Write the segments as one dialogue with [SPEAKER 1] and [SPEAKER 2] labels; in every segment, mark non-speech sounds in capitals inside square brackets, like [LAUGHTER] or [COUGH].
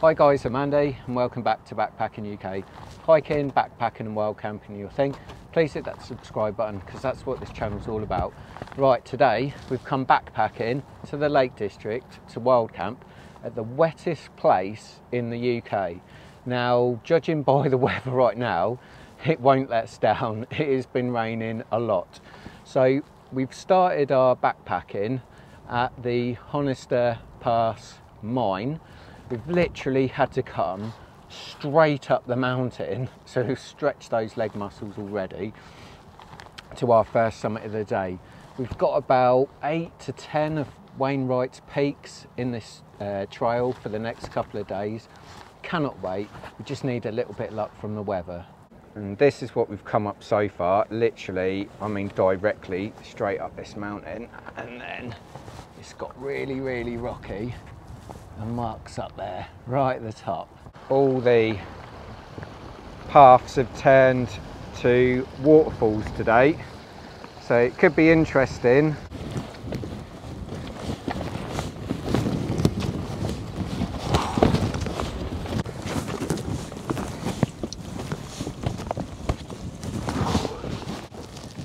[SPEAKER 1] Hi guys, I'm Andy and welcome back to Backpacking UK. Hiking, backpacking and wild camping your thing. Please hit that subscribe button because that's what this channel is all about. Right, today we've come backpacking to the Lake District to Wild Camp at the wettest place in the UK. Now, judging by the [LAUGHS] weather right now, it won't let us down. [LAUGHS] It has been raining a lot. So we've started our backpacking at the Honister Pass mine we've literally had to come straight up the mountain, [LAUGHS] so we've stretched those leg muscles already to our first summit of the day. We've got about eight to 10 of Wainwright's peaks in this uh, trail for the next couple of days. Cannot wait, we just need a little bit of luck from the weather. And this is what we've come up so far, literally, I mean directly straight up this mountain and then it's got really, really rocky and Mark's up there, right at the top. All the paths have turned to waterfalls today, so it could be interesting.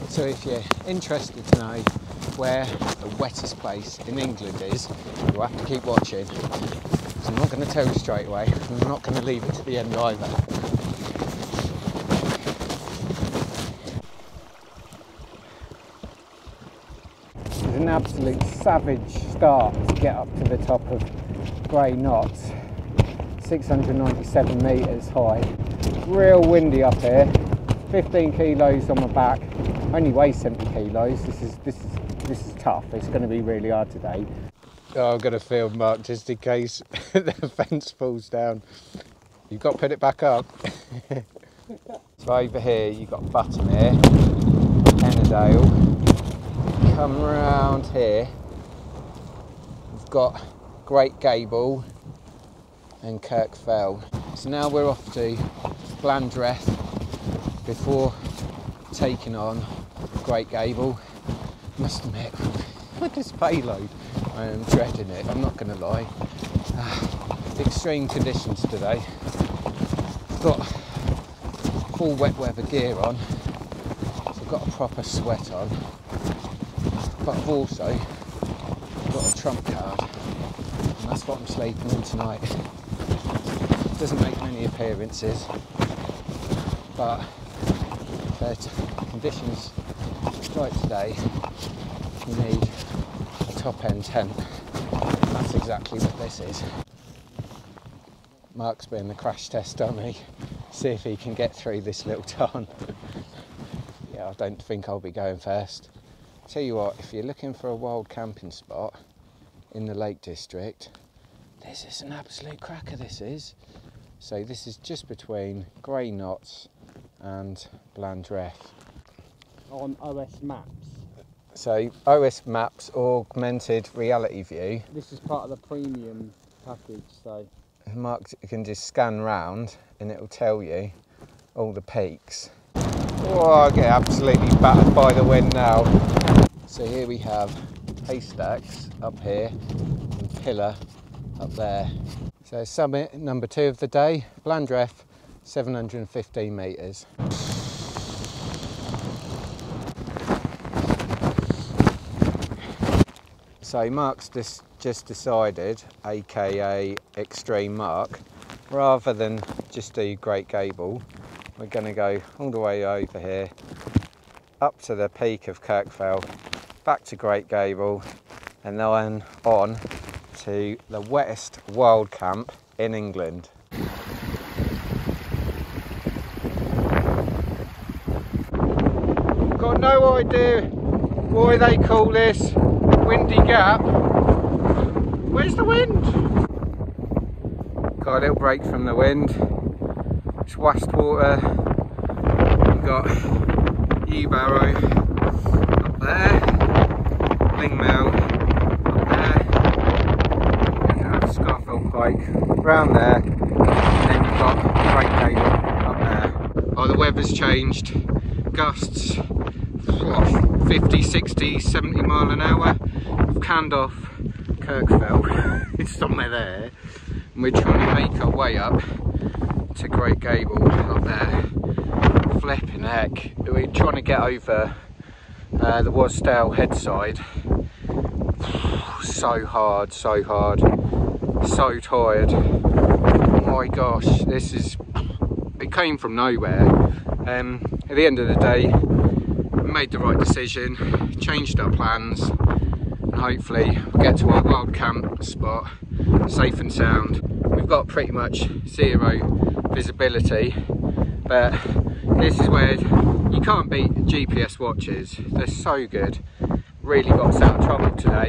[SPEAKER 1] So if you're interested to know where the wettest place in England is, you'll have to keep watching. So I'm not going to tell you straight away, I'm not going to leave it to the end either. It's an absolute savage start to get up to the top of Grey Knotts, 697 metres high. Real windy up here, 15 kilos on my back, only weigh 70 kilos. This is this is this is tough. It's going to be really hard today. Oh, I'm going to film Mark just in case [LAUGHS] the fence falls down. You've got to put it back up. [LAUGHS] so over here you've got Buttermere, Ennerdale. Come round here. We've got Great Gable and Kirkfell. So now we're off to Brandreth before taking on Great Gable must admit, with this payload, I am dreading it, I'm not going to lie. Uh, extreme conditions today. Got full wet weather gear on, so I've got a proper sweat on, but I've also got a trump card, and that's what I'm sleeping in tonight. Doesn't make many appearances, but the conditions like today, you need a top end tent. That's exactly what this is. Mark's been the crash test dummy. See if he can get through this little ton. [LAUGHS] yeah, I don't think I'll be going first. Tell you what, if you're looking for a wild camping spot in the Lake District, this is an absolute cracker, this is. So this is just between Grey Knotts and Brandreth.
[SPEAKER 2] On OS Maps.
[SPEAKER 1] So OS Maps augmented reality view.
[SPEAKER 2] This is part of the premium package, so.
[SPEAKER 1] Mark you can just scan round and it'll tell you all the peaks. Oh, I get absolutely battered by the wind now. So here we have haystacks up here and pillar up there. So summit number two of the day, Brandreth, 715 metres. So Mark's just, just decided, aka Extreme Mark, rather than just do Great Gable, we're going to go all the way over here, up to the peak of Kirkfell, back to Great Gable, and then on to the wettest wild camp in England. Got no idea why they call this windy gap. Where's the wind? Got a little break from the wind. It's Wastwater. We've got Barrow up there. Lingmell up there. And Scafell Pike round there. And then we've got Great Gable up there. Oh, the weather's changed. Gusts 50, 60, 70 mile an hour. I've Kirkfell, [LAUGHS] it's somewhere there. And we're trying to make our way up to Great Gable up there. Flipping heck. We're trying to get over uh, the Wasdale headside. [SIGHS] So hard, so hard. So tired. Oh my gosh, this is. It came from nowhere. Um, at the end of the day, made the right decision, changed our plans, hopefully we'll get to our wild camp spot safe and sound. We've got pretty much zero visibility, but this is where you can't beat GPS watches. They're so good. Really got us out of trouble today.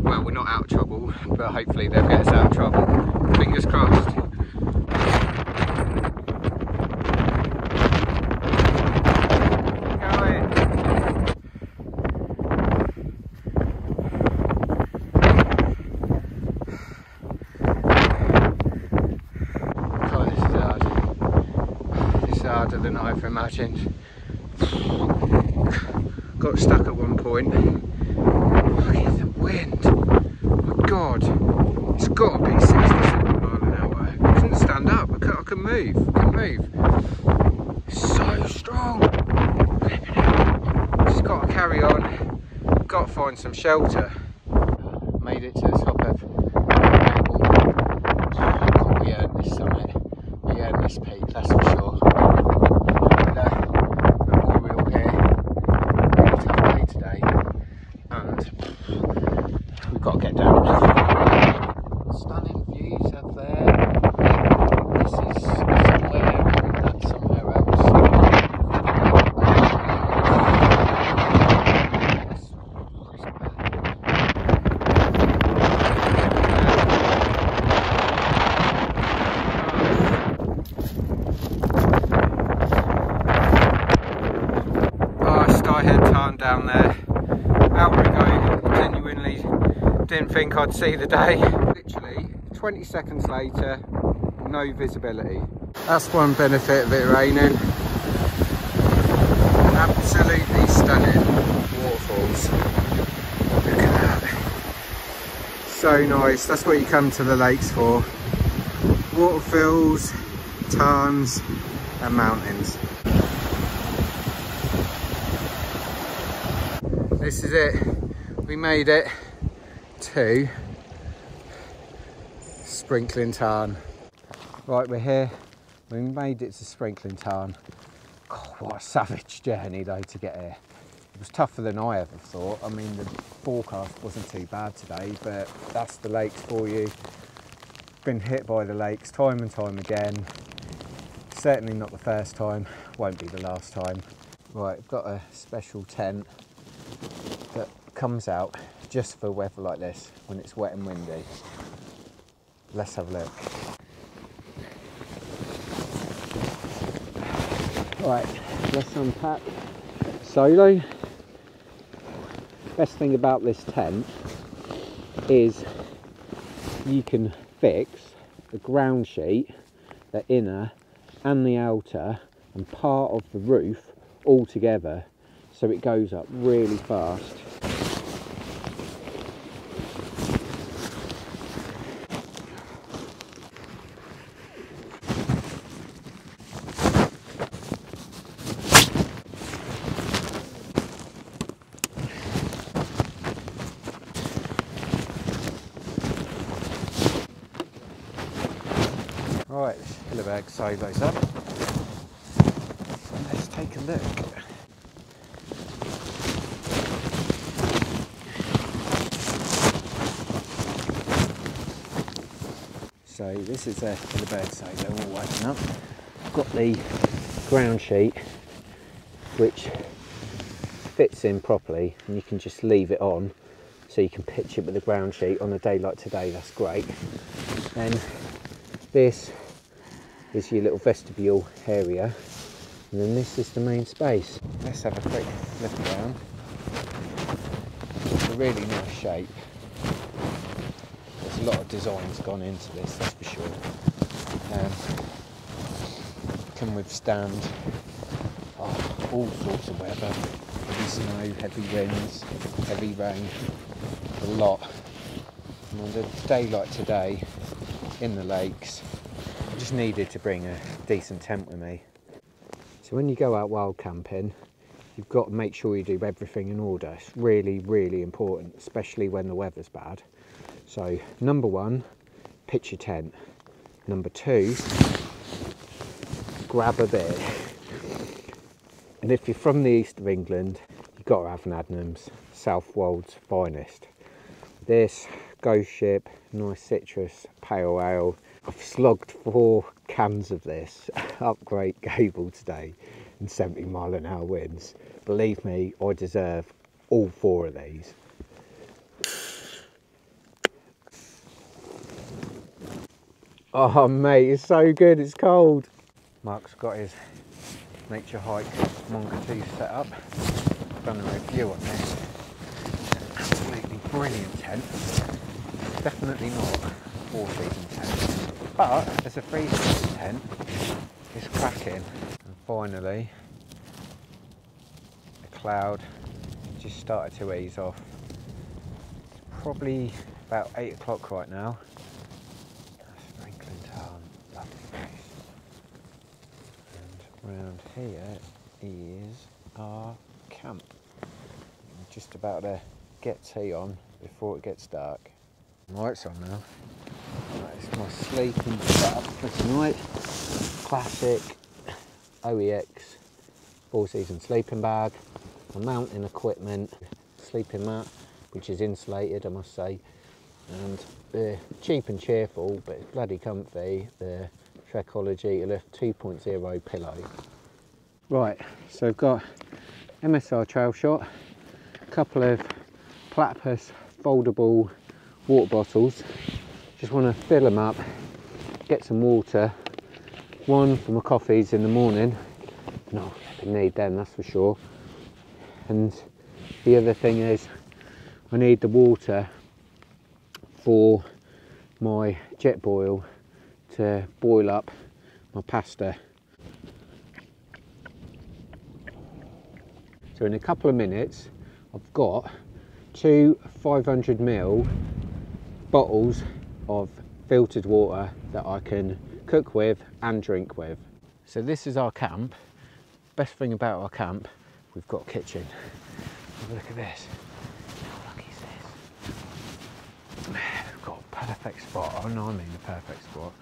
[SPEAKER 1] Well, we're not out of trouble, but hopefully they'll get us out of trouble. Fingers crossed. Going. God, this is hard. This is harder than I've. Got stuck at one point. Look at the wind. My God, it's got to be 60 mile an hour. I couldn't stand up. I couldn't, I move. I couldn't move. So strong. Just got to carry on. Got to find some shelter. Made it to the top of God, we earned this summit. We earned this peak, that's for sure. And, uh, memorial here. Really tough day today. And we've got to get down. Stunning views up there. This is somewhere and that's somewhere else. Oh, Styhead Tarn down there. Out we go. Genuinely didn't think I'd see the day. Literally 20 seconds later, no visibility. That's one benefit of it raining. Absolutely stunning waterfalls. Look at that. So nice. That's what you come to the lakes for. Waterfalls, tarns and mountains. This is it. We made it to Sprinkling Tarn. Right, we're here. We made it to Sprinkling Tarn. God, what a savage journey though to get here. It was tougher than I ever thought. I mean, the forecast wasn't too bad today, but that's the lakes for you. Been hit by the lakes time and time again. Certainly not the first time, won't be the last time. Right, I've got a special tent that comes out just for weather like this when it's wet and windy. Let's have a look. Right, let's unpack. Soulo. Best thing about this tent is you can fix the ground sheet, the inner and the outer and part of the roof all together so it goes up really fast. Right, bag side those up. Let's take a look. So this is a Hilleberg side, they're all woken up. Got the ground sheet which fits in properly and you can just leave it on so you can pitch it with the ground sheet on a day like today, that's great. Then this is your little vestibule area and then this is the main space. Let's have a quick look around. It's a really nice shape. There's a lot of designs gone into this, that's for sure. Um, can withstand oh, all sorts of weather. Heavy snow, heavy winds, heavy rain, a lot. And on a day like today, in the lakes. Just needed to bring a decent tent with me. So when you go out wild camping, you've got to make sure you do everything in order. It's really, really important, especially when the weather's bad. So number one, pitch your tent. Number two, grab a beer. And if you're from the east of England, you've got to have an Adnams, Southwold's finest. This Ghost Ship, nice citrus, pale ale. I've slogged four cans of this [LAUGHS] up Great Gable today in 70 mile an hour winds. Believe me, I deserve all four of these. Oh mate, it's so good, it's cold. Mark's got his Nature Hike Monka 2 set up. Done a review on this. Brilliant tent. Definitely not four season tent. But as a three season tent, it's cracking. And finally, the cloud just started to ease off. It's probably about eight o'clock right now. Sprinkling Tarn, lovely place. And round here is our camp. Just about to get tea on before it gets dark. Lights on now. It's my sleeping setup for tonight. Classic OEX four season sleeping bag, my mountain equipment, sleeping mat, which is insulated, I must say, and they're cheap and cheerful, but bloody comfy. The Trekology Lift 2.0 pillow. Right, so I've got MSR Trail Shot, a couple of Platypus foldable water bottles. Just want to fill them up, get some water. One for my coffees in the morning. No, I need them, that's for sure. And the other thing is, I need the water for my Jetboil to boil up my pasta. So in a couple of minutes, I've got two 500 ml bottles of filtered water that I can cook with and drink with. So this is our camp. Best thing about our camp, we've got a kitchen. Have a look at this. How lucky is this? We've got a perfect spot. Oh no, I mean the perfect spot.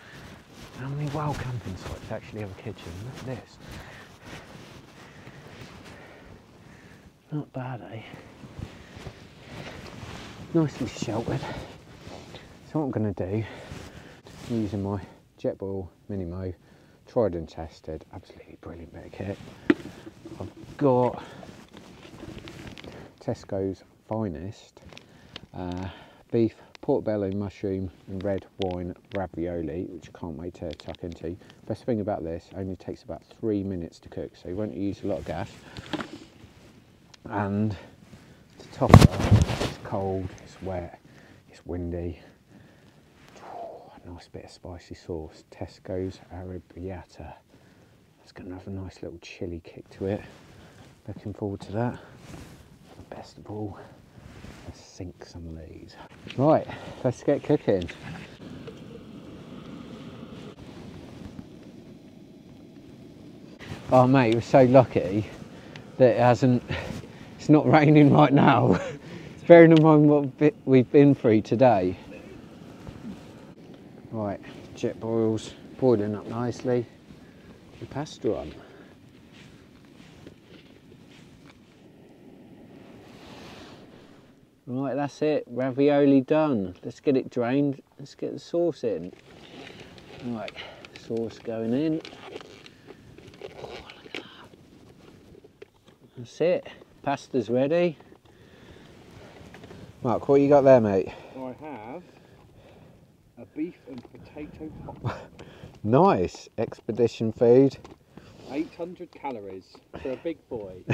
[SPEAKER 1] How many wild camping sites actually have a kitchen? Look at this. Not bad, eh? Nicely sheltered. So what I'm going to do, using my Jetboil Minimo, tried and tested, absolutely brilliant bit of kit. I've got Tesco's finest uh, beef portobello mushroom and red wine ravioli, which I can't wait to tuck into. Best thing about this, only takes about three minutes to cook, so you won't use a lot of gas. And to top it off, it's cold, it's wet, it's windy. Oh, a nice bit of spicy sauce. Tesco's Arrabbiata. That's going to have a nice little chili kick to it. Looking forward to that. Best of all, let's sink some of these. Right, let's get cooking. Oh mate, we're so lucky that it hasn't, it's not raining right now. [LAUGHS] Bearing in mind what we've been through today. Right, Jetboil's boiling up nicely. The pasta on. Right, that's it. Ravioli done. Let's get it drained. Let's get the sauce in. Right, sauce going in. Oh, that. That's it. Pasta's ready. Mark, what you got there, mate?
[SPEAKER 2] I have a beef and potato pot. [LAUGHS]
[SPEAKER 1] Nice. Expedition food.
[SPEAKER 2] 800 calories for a big boy.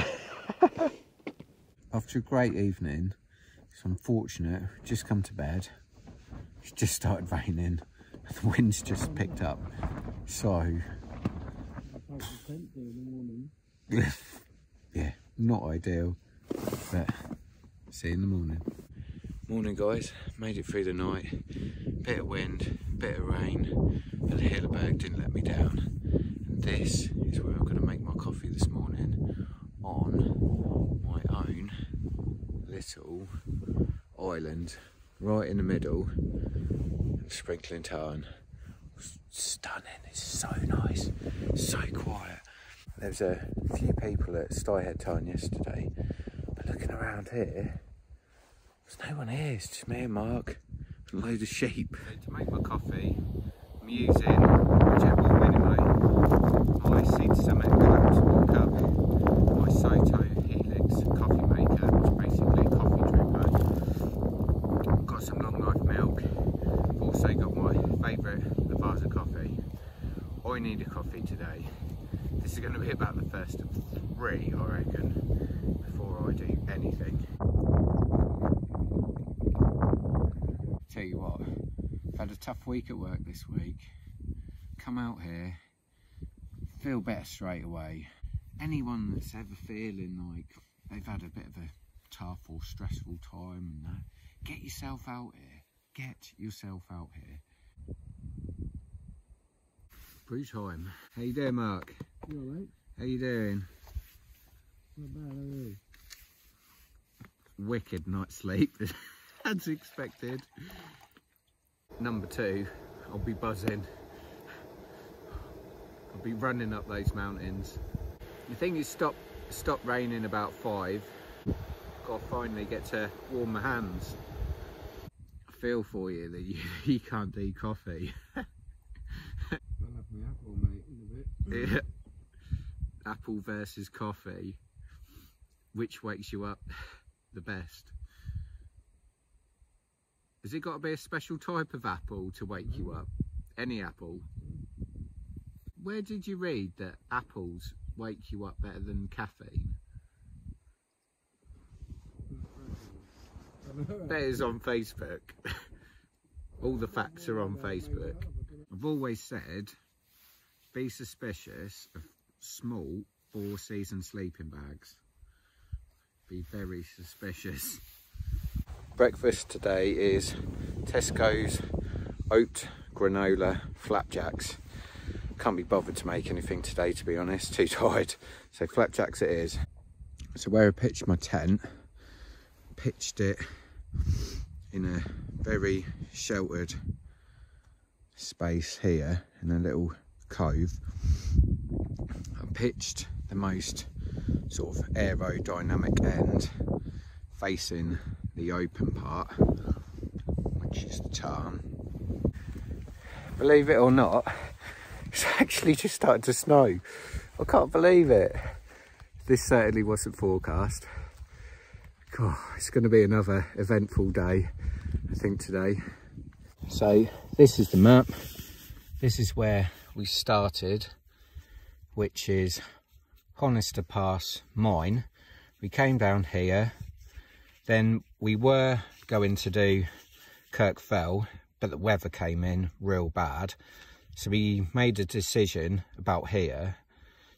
[SPEAKER 2] [LAUGHS]
[SPEAKER 1] After a great evening, it's unfortunate, just come to bed. It's just started raining. The wind's just picked up. So, [LAUGHS] morning. yeah, not ideal. But see you in the morning. Morning guys, made it through the night. Bit of wind, bit of rain, but the Hilleberg didn't let me down. And this is where I'm going to make my coffee this morning on my own little island right in the middle of Sprinkling Tarn. Stunning, it's so nice, so quiet. There was a few people at Styhead Tarn yesterday, but looking around here, there's no one here, it's just me and Mark and a load of sheep. So to make my coffee, I'm using Jetboil Minimo, my Sea to Summit collapsible cup, my Soto Helix coffee maker, which is basically a coffee dripper. I've Got some long life milk. I've also got my favourite Lavazza coffee. I need a coffee today. This is going to be about the first of three, I reckon, before I do anything. tell you what, I've had a tough week at work this week. Come out here, feel better straight away. Anyone that's ever feeling like they've had a bit of a tough or stressful time and that, get yourself out here. Get yourself out here. Brew time. How you doing, Mark?
[SPEAKER 2] You alright?
[SPEAKER 1] How you doing?
[SPEAKER 2] Not bad, how are you?
[SPEAKER 1] Wicked night's sleep. [LAUGHS] as expected. Number two, I'll be buzzing. I'll be running up those mountains. The thing is stop stop raining about five. Gotta finally get to warm my hands. I feel for you that you, [LAUGHS] you can't do coffee. [LAUGHS]
[SPEAKER 2] I'll have my apple, mate, in a bit.
[SPEAKER 1] Yeah. Apple versus coffee. Which wakes you up the best? Has it got to be a special type of apple to wake you up? Any apple? Where did you read that apples wake you up better than caffeine? That is on Facebook. [LAUGHS] All the facts are on Facebook. I've always said be suspicious of small four season sleeping bags. Be very suspicious. [LAUGHS] Breakfast today is Tesco's oat granola flapjacks. Can't be bothered to make anything today to be honest, too tired. So flapjacks it is. So where I pitched my tent, pitched it in a very sheltered space here in a little cove. I pitched the most sort of aerodynamic end facing the open part, which is the tarn. Believe it or not, [LAUGHS] it's actually just started to snow. I can't believe it. This certainly wasn't forecast. God, it's going to be another eventful day, I think, today. So this is the map. This is where we started, which is Honister Pass Mine. We came down here, then we were going to do Kirk Fell, but the weather came in real bad. So we made a decision about here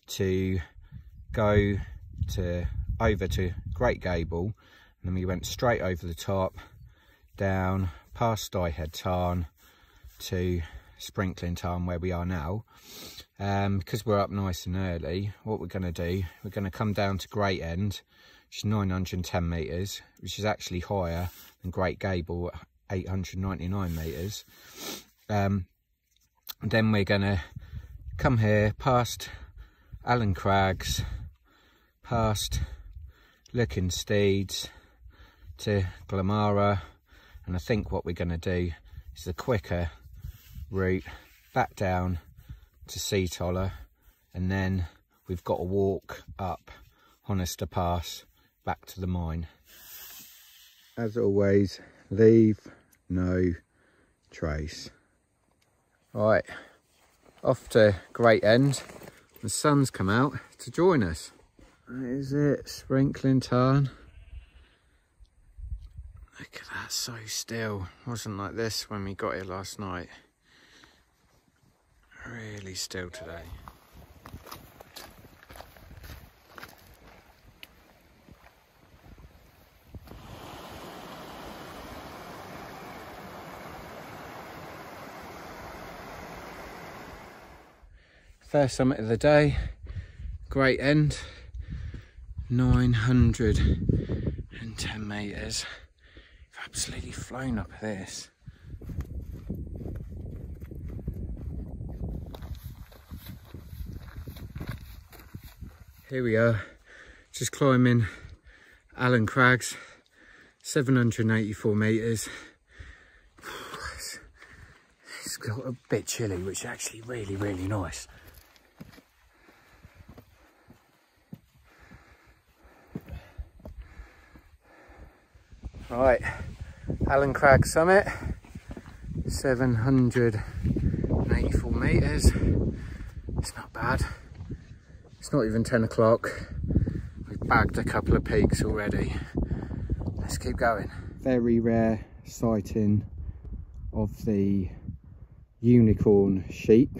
[SPEAKER 1] to go to over to Great Gable and then we went straight over the top down past Styhead Tarn to Sprinkling Tarn where we are now um, because we're up nice and early what we're going to do we're going to come down to Great End which is 910 metres, which is actually higher than Great Gable at 899 metres. Um, then we're going to come here past Allen Crags, past Looking Steeds to Glamara, and I think what we're going to do is the quicker route back down to Seatoller, and then we've got to walk up Honister Pass back to the mine. As always, leave no trace. Right, off to Great End. The sun's come out to join us. Is it, Sprinkling Tarn. Look at that, so still. Wasn't like this when we got here last night. Really still today. First summit of the day, great end, 910 metres. I've absolutely flown up this. Here we are, just climbing Allen Crags, 784 metres. It's got a bit chilly, which is actually really, really nice. Right, Allen Crag Summit, 784 metres. It's not bad. It's not even 10 o'clock. We've bagged a couple of peaks already. Let's keep going. Very rare sighting of the unicorn sheep.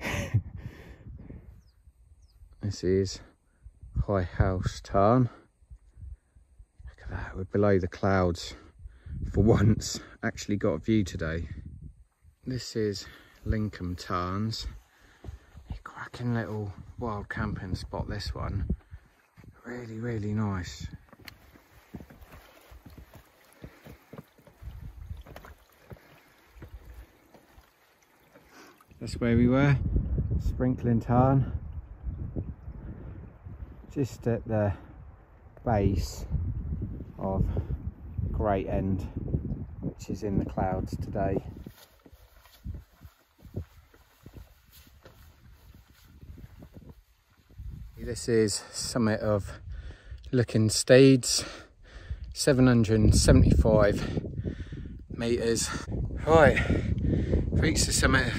[SPEAKER 1] [LAUGHS] this is High House Tarn that, we're below the clouds for once. Actually got a view today. This is Lincomb Tarns. A cracking little wild camping spot, this one. Really, really nice. That's where we were, Sprinkling Tarn. Just at the base of Great End, which is in the clouds today. This is summit of Looking Steeds, 775 metres. Right, reached the summit of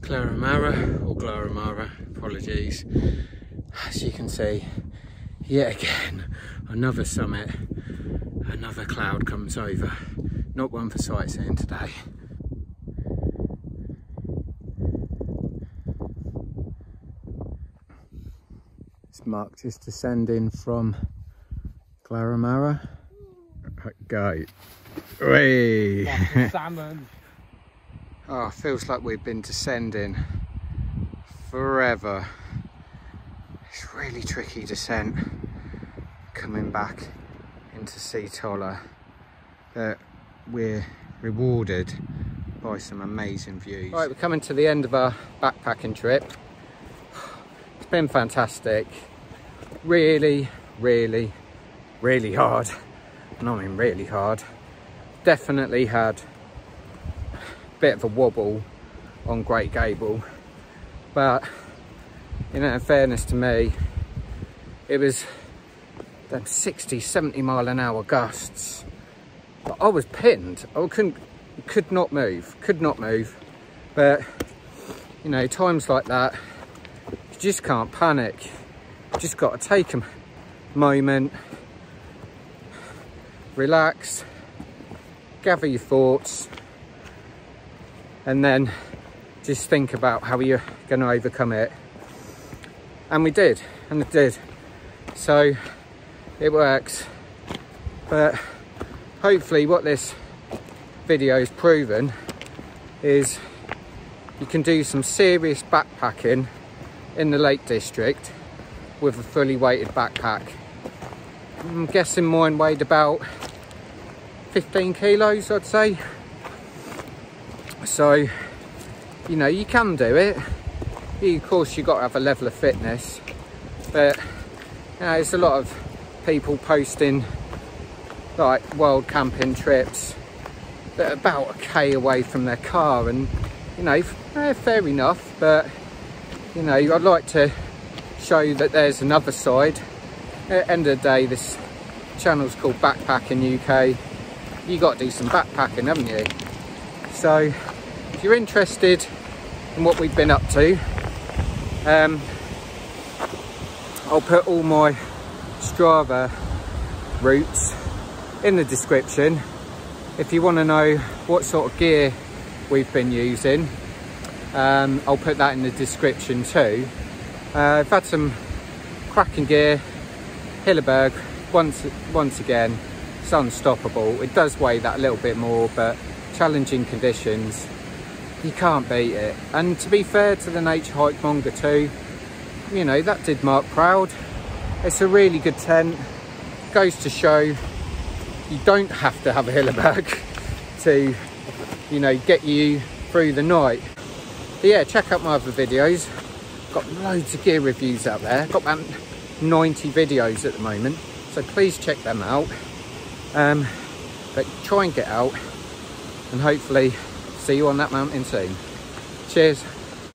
[SPEAKER 1] Glaramara, or Glaramara, apologies. As you can see, yet again, another summit another cloud comes over. Not one for sightseeing today. It's Mark just descending from Glaramara. Go. Way.
[SPEAKER 2] Salmon.
[SPEAKER 1] Ah, oh, feels like we've been descending forever. It's really tricky descent coming back into Seatoller that we're rewarded by some amazing views. Right, we're coming to the end of our backpacking trip. It's been fantastic. Really, really, really hard. And I mean really hard. Definitely had a bit of a wobble on Great Gable. But, you know, in fairness to me, it was them 60, 70 mile an hour gusts. But I was pinned. I couldn't, could not move, could not move. But, you know, times like that, you just can't panic. You just got to take a moment, relax, gather your thoughts, and then just think about how you're going to overcome it. And we did, and it did. So, it works but hopefully what this video has proven is you can do some serious backpacking in the Lake District with a fully weighted backpack. I'm guessing mine weighed about 15 kilos I'd say. So, you know, you can do it. Of course, you've got to have a level of fitness, but you know, it's a lot of people posting like wild camping trips that are about a K away from their car and you know, eh, fair enough, but you know, I'd like to show you that there's another side. At the end of the day, this channel's called Backpacking UK. You got to do some backpacking, haven't you? So, if you're interested in what we've been up to, um, I'll put all my Strava routes in the description. If you want to know what sort of gear we've been using, um, I'll put that in the description too. Uh, I've had some cracking gear, Hilleberg, once, once again, it's unstoppable. It does weigh that a little bit more, but challenging conditions. you can't beat it. And to be fair to the Naturehike Mongar too, you know, that did Mark proud. It's a really good tent. Goes to show you don't have to have a Hilleberg [LAUGHS] to, you know, get you through the night. But yeah, check out my other videos. Got loads of gear reviews out there. Got about 90 videos at the moment. So please check them out. Um, but try and get out and hopefully see you on that mountain soon. Cheers.